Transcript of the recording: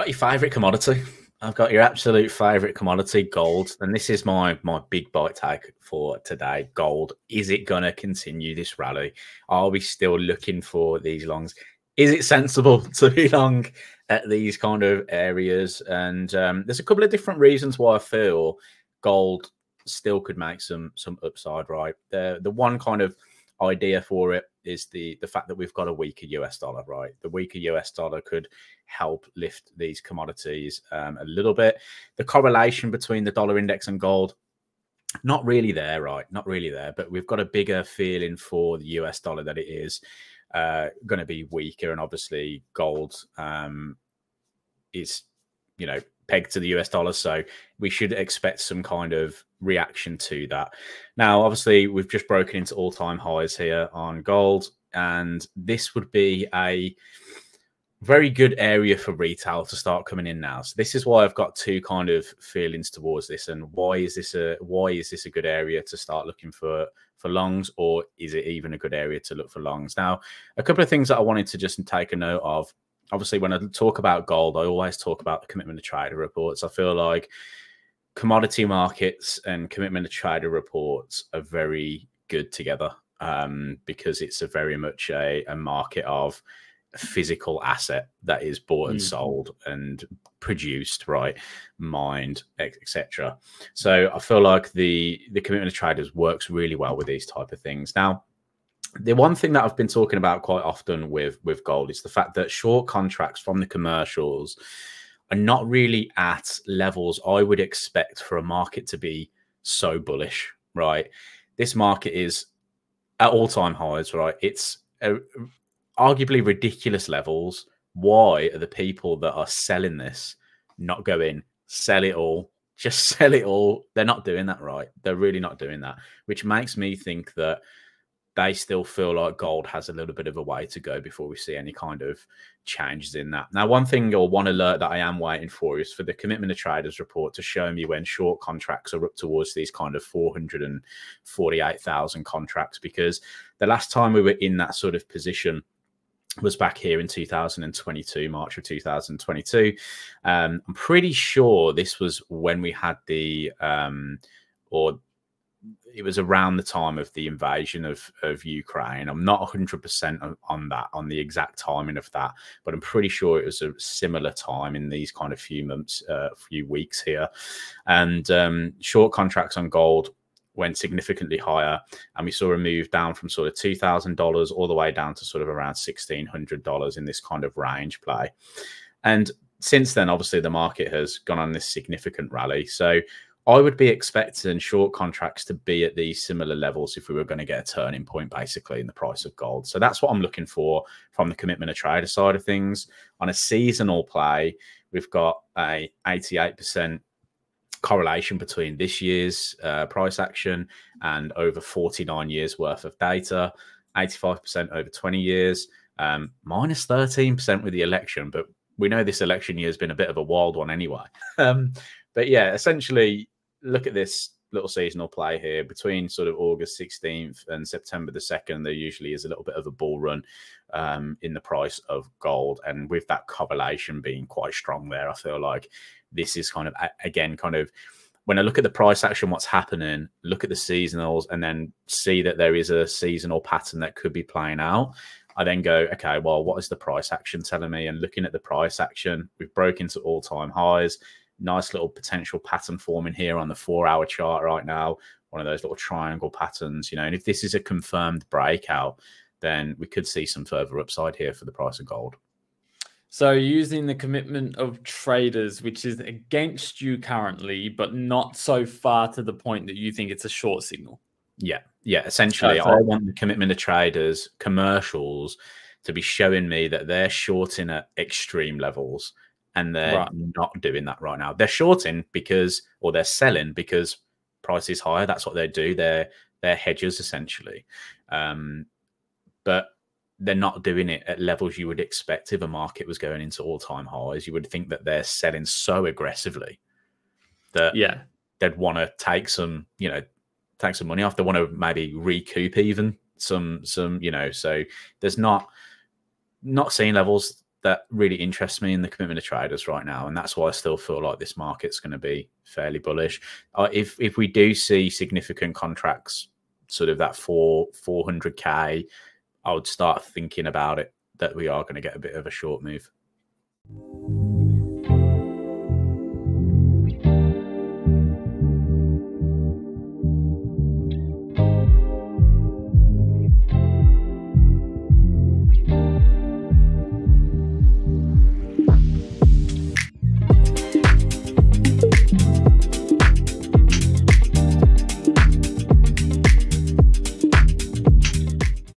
Got your favorite commodity. I've got your absolute favorite commodity, gold, and this is my my big bite tag for today. Gold. Is it going to continue this rally? Are we still looking for these longs? Is it sensible to be long at these kind of areas? And um, there's a couple of different reasons why I feel gold still could make some some upside. Right, the the one kind of idea for it is the the fact that we've got a weaker US dollar, right? The weaker US dollar could help lift these commodities um, a little bit. The correlation between the dollar index and gold, not really there, right? Not really there, but we've got a bigger feeling for the US dollar that it is uh, going to be weaker, and obviously gold um, is, you know, pegged to the US dollar, so we should expect some kind of reaction to that. Now, obviously, we've just broken into all time highs here on gold, and this would be a very good area for retail to start coming in now. So this is why I've got two kind of feelings towards this, and why is this a why is this a good area to start looking for for longs, or is it even a good area to look for longs? Now, a couple of things that I wanted to just take a note of. Obviously, when I talk about gold, I always talk about the commitment to trader reports. I feel like commodity markets and commitment to trader reports are very good together um, because it's a very much a, a market of physical asset that is bought and mm. sold and produced right mined etc so i feel like the the commitment of traders works really well with these type of things now the one thing that i've been talking about quite often with with gold is the fact that short contracts from the commercials are not really at levels I would expect for a market to be so bullish, right? This market is at all time highs, right? It's a, arguably ridiculous levels. Why are the people that are selling this not going sell it all? Just sell it all. They're not doing that right. They're really not doing that, which makes me think that they still feel like gold has a little bit of a way to go before we see any kind of changes in that. Now, one thing or one alert that I am waiting for is for the commitment of traders report to show me when short contracts are up towards these kind of 448,000 contracts, because the last time we were in that sort of position was back here in 2022, March of 2022. Um, I'm pretty sure this was when we had the, um, or it was around the time of the invasion of of Ukraine. I'm not 100% on that on the exact timing of that, but I'm pretty sure it was a similar time in these kind of few months, uh, few weeks here. And um, short contracts on gold went significantly higher, and we saw a move down from sort of two thousand dollars all the way down to sort of around sixteen hundred dollars in this kind of range play. And since then, obviously, the market has gone on this significant rally. So I would be expecting short contracts to be at these similar levels if we were going to get a turning point, basically, in the price of gold. So that's what I'm looking for from the commitment of trader side of things. On a seasonal play, we've got a 88% correlation between this year's uh, price action and over 49 years worth of data, 85% over 20 years, um, minus 13% with the election. But we know this election year has been a bit of a wild one anyway. Um, but yeah, essentially, look at this little seasonal play here between sort of August 16th and September the 2nd. There usually is a little bit of a bull run um, in the price of gold. And with that correlation being quite strong there, I feel like this is kind of, again, kind of when I look at the price action, what's happening, look at the seasonals, and then see that there is a seasonal pattern that could be playing out. I then go, okay, well, what is the price action telling me? And looking at the price action, we've broken to all time highs nice little potential pattern forming here on the four hour chart right now. One of those little triangle patterns, you know, and if this is a confirmed breakout, then we could see some further upside here for the price of gold. So, using the commitment of traders, which is against you currently, but not so far to the point that you think it's a short signal. Yeah. Yeah. Essentially, uh, I want the commitment of traders commercials to be showing me that they're shorting at extreme levels and they're right. not doing that right now. They're shorting because, or they're selling because price is higher. That's what they do. They're they're hedges essentially, um, but they're not doing it at levels you would expect if a market was going into all time highs. You would think that they're selling so aggressively that yeah they'd want to take some you know take some money off. They want to maybe recoup even some some you know. So there's not not seeing levels that really interests me in the commitment of traders right now, and that's why I still feel like this market's going to be fairly bullish. Uh, if if we do see significant contracts, sort of that four four hundred k, I would start thinking about it that we are going to get a bit of a short move.